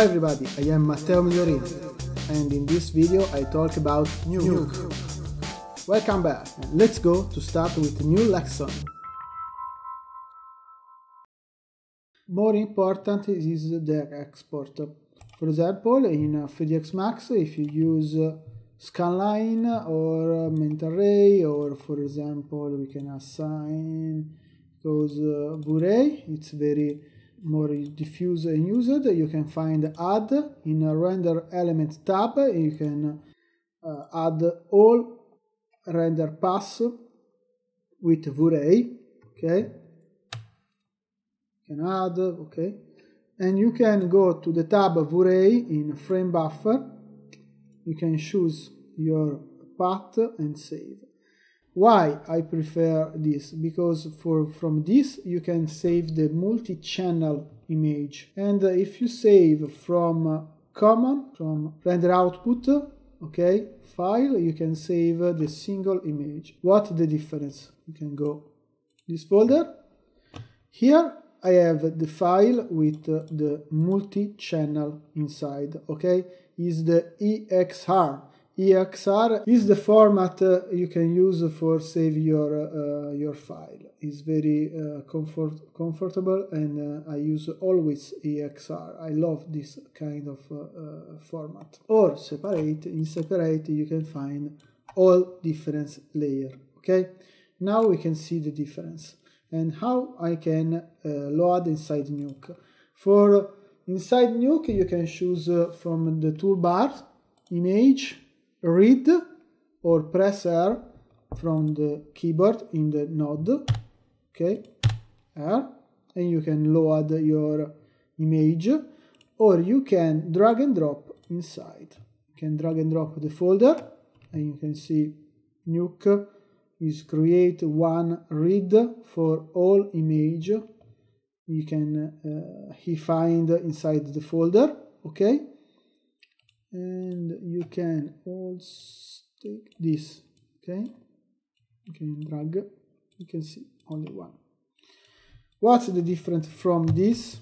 Hi everybody, I am Matteo Migliorini and in this video I talk about new Nuke. Welcome back and let's go to start with new lesson. More important is the export. For example, in uh, 3ds Max if you use uh, scanline or uh, mental ray or for example we can assign those uh, Vray, it's very more diffuse and used. You can find add in a render element tab. You can uh, add all render pass with Vray. Okay, you can add. Okay, and you can go to the tab Vray in frame buffer. You can choose your path and save. Why I prefer this? Because for from this you can save the multi-channel image. And uh, if you save from uh, common from render output okay file you can save uh, the single image. What the difference? You can go this folder. Here I have the file with the multi-channel inside okay? Is the EXR EXR is the format uh, you can use for save your uh, your file. It's very uh, comfort comfortable and uh, I use always EXR. I love this kind of uh, uh, format. Or separate in separate you can find all different layer. Okay, now we can see the difference and how I can load inside Nuke. For inside Nuke you can choose from the toolbar image read or press R from the keyboard in the node okay? R and you can load your image or you can drag and drop inside. You can drag and drop the folder and you can see nuke is create one read for all image. You can uh, he find inside the folder okay and you can also take this okay? You can drag. You can see only one. What's the difference from this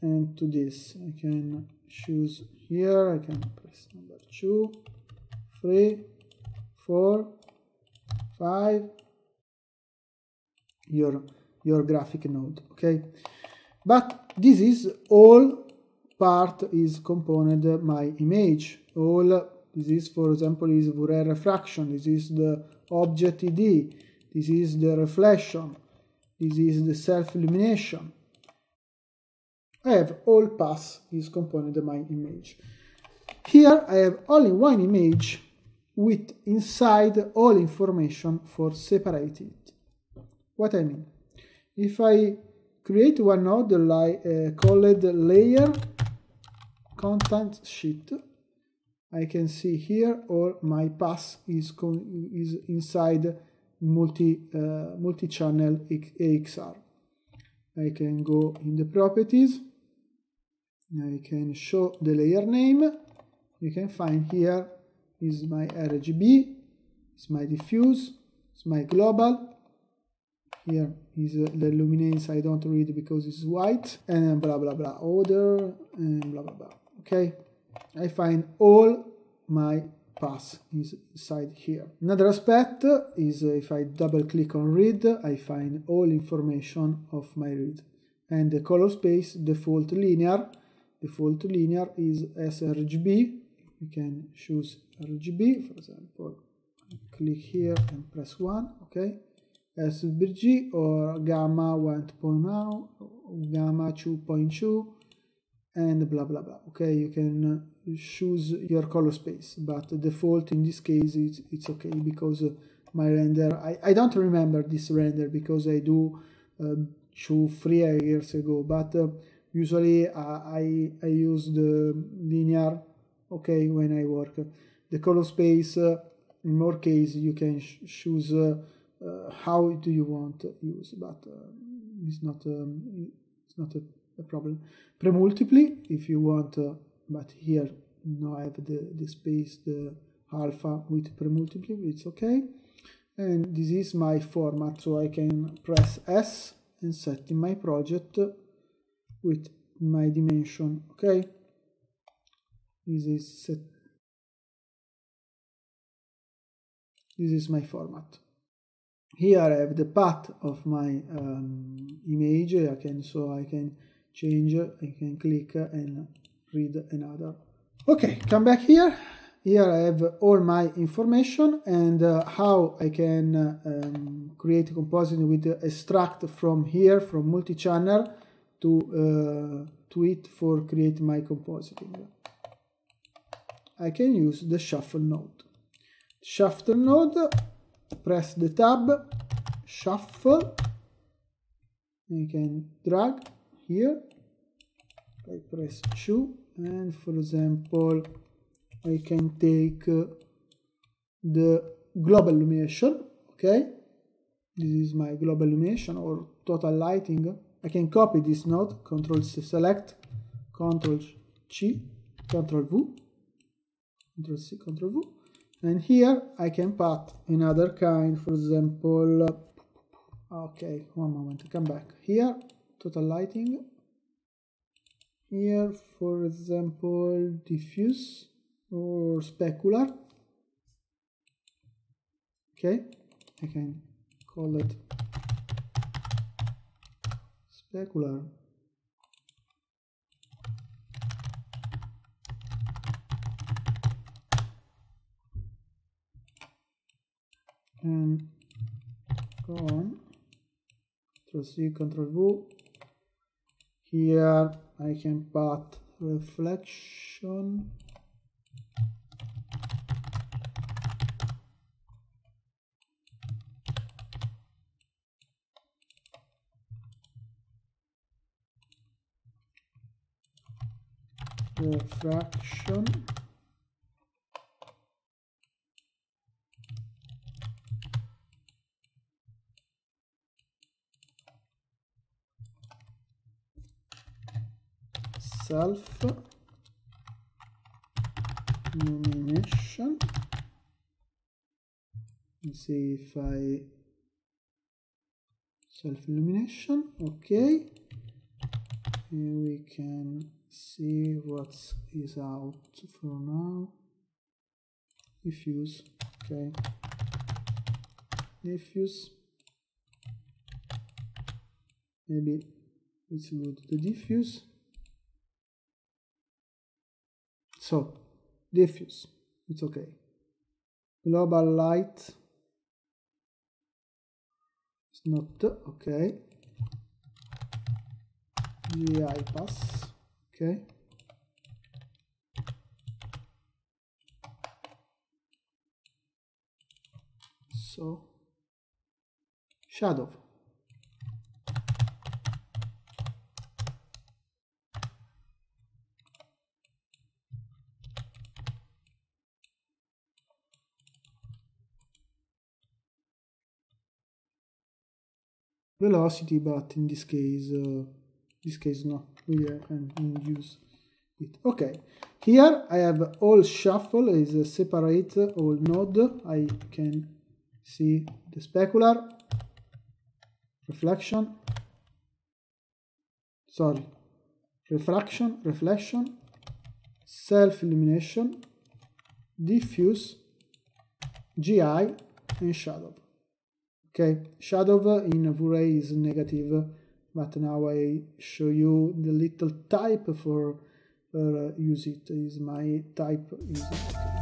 and to this? I can choose here. I can press number two three four five. Your your graphic node okay? But this is all part is component my image. All this is for example is Vray refraction. This is the object id this is the reflection. This is the self illumination I have all paths is component my image. Here I have only one image with inside all information for separate it. What I mean? If I create one node like uh, called layer contact sheet I can see here all my path is is inside multi uh, multi channel EXR I can go in the properties. I can show the layer name. You can find here is my RGB it's my diffuse it's my global. Here is uh, the luminance I don't read because it's white and blah blah blah order and blah blah blah okay I find all my paths inside here. Another aspect is if I double click on read I find all information of my read. And the color space default linear default linear is sRGB. You can choose RGB for example click here and press 1 okay? sRGB or gamma 1.0 gamma 2.2 and blah blah blah. Okay you can uh, choose your color space but default in this case it's, it's okay because uh, my render I, I don't remember this render because I do uh, two three years ago but uh, usually I, I use the linear okay when I work. The color space uh, in more case you can choose uh, how do you want to use but it's not um, it's not a a problem. Premultiply, if you want, uh, but here now I have the, the space, the alpha with premultiply, it's okay. And this is my format, so I can press S and set in my project with my dimension, okay? this is set this is my format here I have the path of my um, image I can so I can change I can click and read another. Okay come back here. Here I have all my information and uh, how I can uh, um, create a composite with extract from here from multi-channel to uh, to it for create my compositing. I can use the shuffle node. Shuffle node press the tab shuffle. I can drag here. I press 2 and for example I can take uh, the global illumination okay? This is my global illumination or total lighting. I can copy this node control C select control C control V control C control V. And here I can put another kind for example uh, okay one moment come back. Here total lighting. Here for example diffuse or specular. Okay I can call it specular. And go on. Control C control V here I can put reflection. Refraction self illumination Let's see if I self illumination okay. And we can see what is out for now. Diffuse okay. Diffuse maybe let's load the diffuse so diffuse it's okay. Global light it's not okay. GI pass okay. So shadow velocity but in this case uh, this case no we can use it. Okay here i have all shuffle is a separate all node. I can see the specular reflection. Sorry refraction reflection self illumination diffuse gi and shadow okay shadow in V-Ray is negative but now I show you the little type for uh, use it is my type it okay.